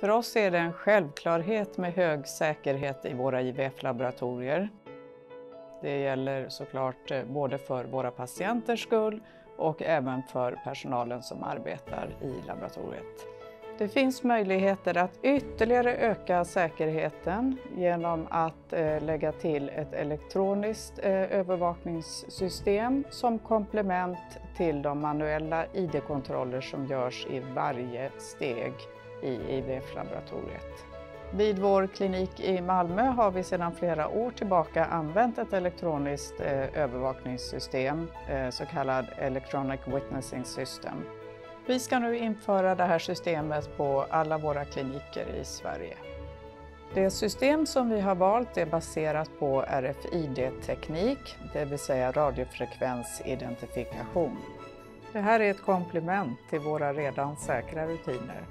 För oss är det en självklarhet med hög säkerhet i våra IVF-laboratorier. Det gäller såklart eh, både för våra patienters skull och även för personalen som arbetar i laboratoriet. Det finns möjligheter att ytterligare öka säkerheten genom att eh, lägga till ett elektroniskt eh, övervakningssystem som komplement till de manuella ID-kontroller som görs i varje steg i IVF-laboratoriet. Vid vår klinik i Malmö har vi sedan flera år tillbaka använt ett elektroniskt eh, övervakningssystem, eh, så kallad Electronic Witnessing System. Vi ska nu införa det här systemet på alla våra kliniker i Sverige. Det system som vi har valt är baserat på RFID-teknik, det vill säga radiofrekvensidentifikation. Det här är ett komplement till våra redan säkra rutiner.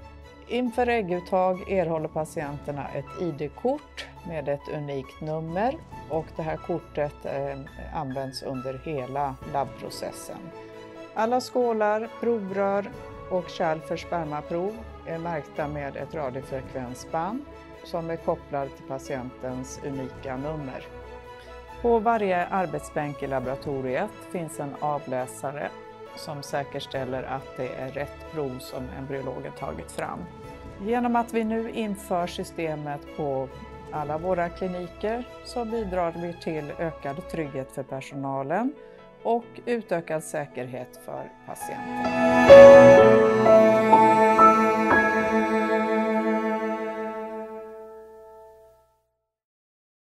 Inför ägguttag erhåller patienterna ett ID-kort med ett unikt nummer och det här kortet eh, används under hela labbprocessen. Alla skålar, provrör och kärl för spermaprov är märkta med ett radiofrekvensband som är kopplad till patientens unika nummer. På varje arbetsbänk i laboratoriet finns en avläsare som säkerställer att det är rätt prov som embryologen tagit fram. Genom att vi nu inför systemet på alla våra kliniker så bidrar vi till ökad trygghet för personalen och utökad säkerhet för patienten.